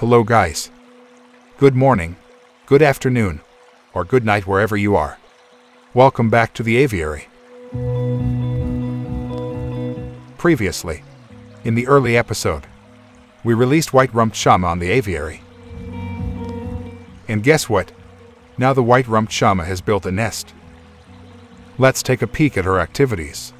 Hello, guys. Good morning, good afternoon, or good night wherever you are. Welcome back to the aviary. Previously, in the early episode, we released White Rumped Shama on the aviary. And guess what? Now the White Rumped Shama has built a nest. Let's take a peek at her activities.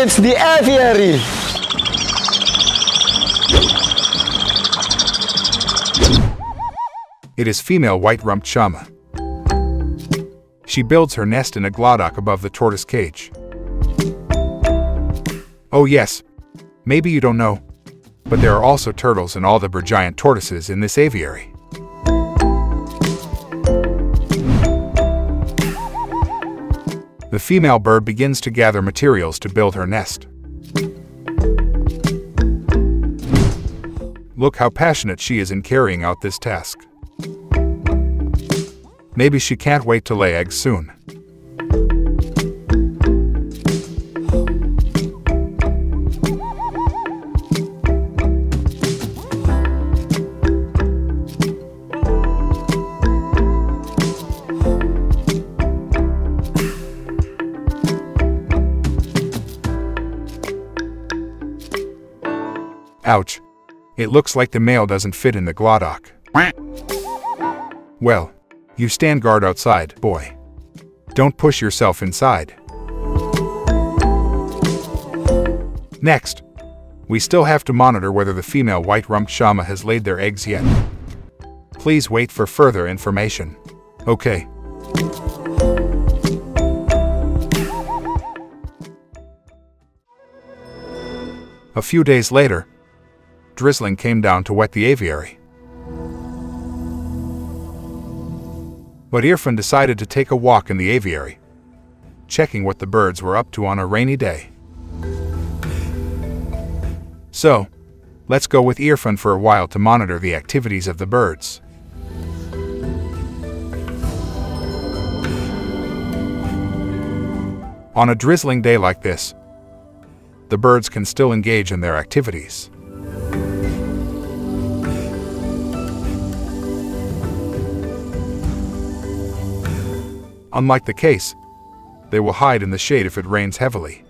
It's the aviary. It is female white-rumped shama. She builds her nest in a glodok above the tortoise cage. Oh yes, maybe you don't know, but there are also turtles and Aldabra giant tortoises in this aviary. The female bird begins to gather materials to build her nest. Look how passionate she is in carrying out this task. Maybe she can't wait to lay eggs soon. Ouch. It looks like the male doesn't fit in the glodok. Well, you stand guard outside, boy. Don't push yourself inside. Next, we still have to monitor whether the female white-rumped shama has laid their eggs yet. Please wait for further information. Okay. A few days later, drizzling came down to wet the aviary. But Irfan decided to take a walk in the aviary, checking what the birds were up to on a rainy day. So, let's go with Irfan for a while to monitor the activities of the birds. On a drizzling day like this, the birds can still engage in their activities. Unlike the case, they will hide in the shade if it rains heavily.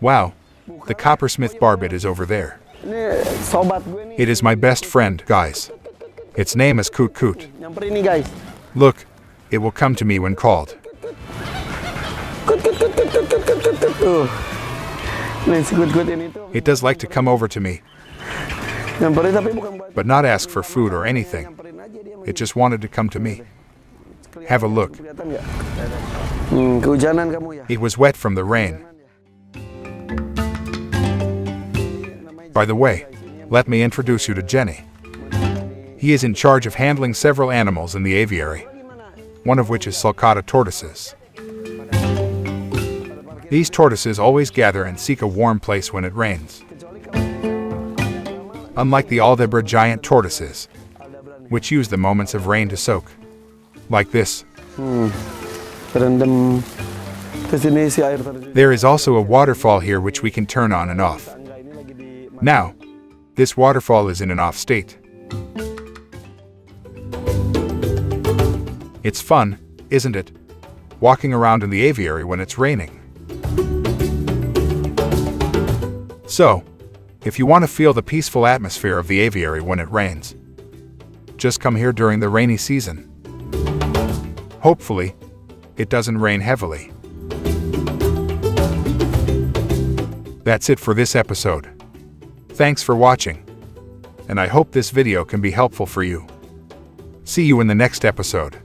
Wow, the coppersmith barbet is over there. Ini sobat gue nih. It is my best friend, guys. Its name is Koot Koot. Nyamperin nih guys. Look, it will come to me when called. Tuh. Nih si Good Good ini tuh. It does like to come over to me, Nyamperin tapi bukan buat. but not ask for food or anything. Nyamperin aja dia. It just wanted to come to me. Have a look. Hmm, kehujanan kamu ya. It was wet from the rain. By the way, let me introduce you to Jenny. He is in charge of handling several animals in the aviary, one of which is sulcata tortoises. These tortoises always gather and seek a warm place when it rains. Unlike the Aldabra giant tortoises, which use the moments of rain to soak. Like this. Terendam ke sini si air terjun. There is also a waterfall here which we can turn on and off. Now, this waterfall is in an off state. It's fun, isn't it? Walking around in the aviary when it's raining. So, if you want to feel the peaceful atmosphere of the aviary when it rains, just come here during the rainy season. Hopefully, it doesn't rain heavily. That's it for this episode. Thanks for watching, and I hope this video can be helpful for you. See you in the next episode.